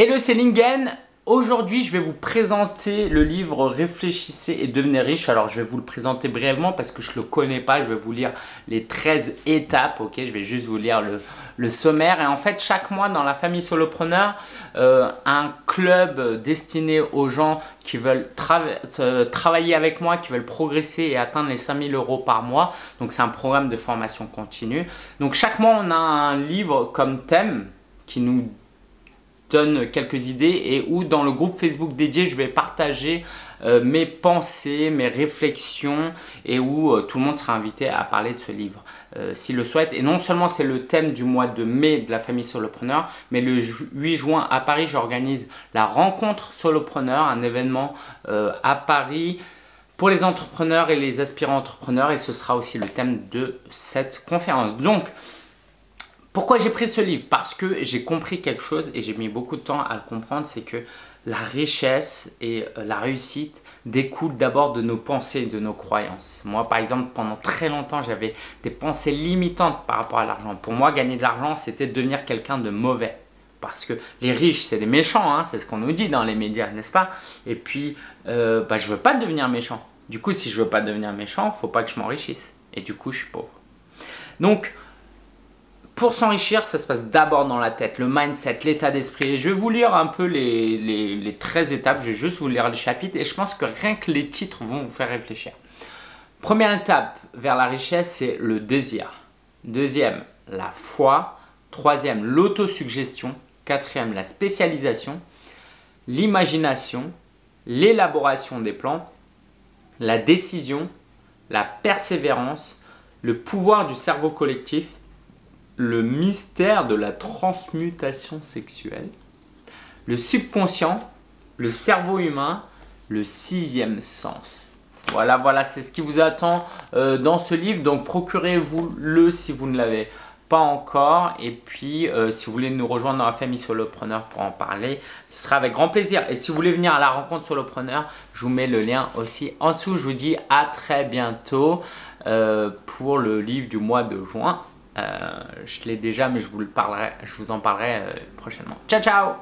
Hello, c'est Lingen. Aujourd'hui, je vais vous présenter le livre Réfléchissez et devenez riche. Alors, je vais vous le présenter brièvement parce que je ne le connais pas. Je vais vous lire les 13 étapes. Ok, je vais juste vous lire le, sommaire. Et en fait, chaque mois dans la famille solopreneur, euh, un club destiné aux gens qui veulent travailler avec moi, qui veulent progresser et atteindre les 5000 euros par mois. Donc, c'est un programme de formation continue. Donc, chaque mois, on a un livre comme thème qui nous donne quelques idées et où dans le groupe Facebook dédié, je vais partager euh, mes pensées, mes réflexions et où euh, tout le monde sera invité à parler de ce livre euh, s'il le souhaite. Et non seulement c'est le thème du mois de mai de la famille solopreneur, mais le 8 juin à Paris, j'organise la rencontre solopreneur, un événement à Paris pour les entrepreneurs et les aspirants entrepreneurs et ce sera aussi le thème de cette conférence. Donc, pourquoi j'ai pris ce livre? Parce que j'ai compris quelque chose et j'ai mis beaucoup de temps à le comprendre, c'est que la richesse et euh, la réussite découlent d'abord de nos pensées, de nos croyances. Moi, par exemple, pendant très longtemps, j'avais des pensées limitantes par rapport à l'argent. Pour moi, gagner de l'argent, c'était devenir quelqu'un de mauvais. Parce que les riches, c'est des méchants, hein, c'est ce qu'on nous dit dans les médias, n'est-ce pas? Et puis, euh, bah, je ne veux pas devenir méchant. Du coup, si je ne veux pas devenir méchant, il ne faut pas que je m'enrichisse. Et du coup, je suis pauvre. Donc, pour s'enrichir, ça se passe d'abord dans la tête, le mindset, l'état d'esprit. Je vais vous lire un peu les, les, 13 étapes, je vais juste vous lire les chapitres et je pense que rien que les titres vont vous faire réfléchir. Première étape vers la richesse, c'est le désir. Deuxième, la foi. Troisième, l'autosuggestion. Quatrième, la spécialisation. L'imagination. L'élaboration des plans. La décision. La persévérance. Le pouvoir du cerveau collectif le mystère de la transmutation sexuelle, le subconscient, le cerveau humain, le sixième sens. Voilà, voilà, c'est ce qui vous attend euh, dans ce livre. Donc procurez-vous-le si vous ne l'avez pas encore. Et puis, euh, si vous voulez nous rejoindre dans la famille solopreneur pour en parler, ce sera avec grand plaisir. Et si vous voulez venir à la rencontre solopreneur, je vous mets le lien aussi en dessous. Je vous dis à très bientôt euh, pour le livre du mois de juin. Euh, je l'ai déjà, mais je vous, en parlerai euh, prochainement. Ciao, ciao